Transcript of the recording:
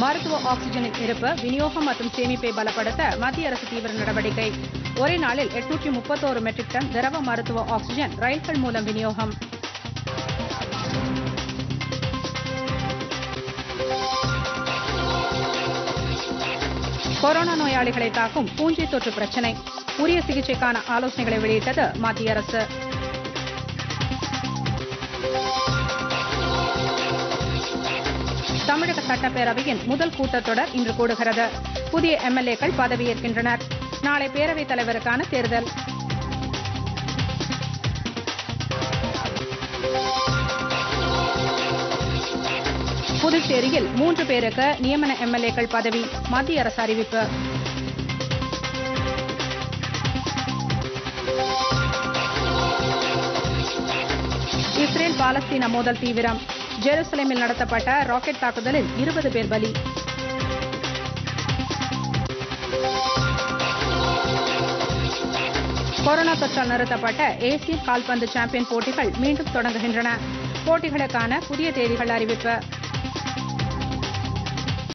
மருத்துவ ஆக்ஸிஜனின் இருப்பு விநியோகம் மற்றும் சேமிப்பை பலப்படுத்த மத்திய அரசு தீவிர நடவடிக்கை. ஒரே நாளில் எட்நூற்றி முப்பத்தோரு மெட்ரிக் டன் திரவ மருத்துவ ஆக்ஸிஜன் ரயில்கள் மூலம் விநியோகம். கொரோனா நோயாளிகளை தாக்கும் பூஞ்சை தொற்று பிரச்சினை. உரிய சிகிச்சைக்கான ஆலோசனைகளை வெளியிட்டது மத்திய அரசு. தமிழக சட்டப்பேரவையின் முதல் கூட்டத்தொடர் இன்று கூடுகிறது. புதிய எம்எல்ஏக்கள் பதவியேற்கின்றனர். நாளை பேரவைத் தலைவருக்கான தேர்தல். புதுச்சேரியில் மூன்று பேருக்கு நியமன எம்எல்ஏக்கள் பதவி. மத்திய அரசு அறிவிப்பு. இஸ்ரேல் பாலஸ்தீன மோதல் தீவிரம். ஜெருசலேமில் நடத்தப்பட்ட ராக்கெட் தாக்குதலில் இருபது பேர் பலி. கொரோனா தொற்றால் நிறுத்தப்பட்ட ஏசிய கால்பந்து சாம்பியன் போட்டிகள் மீண்டும் தொடங்குகின்றன. போட்டிகளுக்கான புதிய தேதிகள் அறிவிப்பு.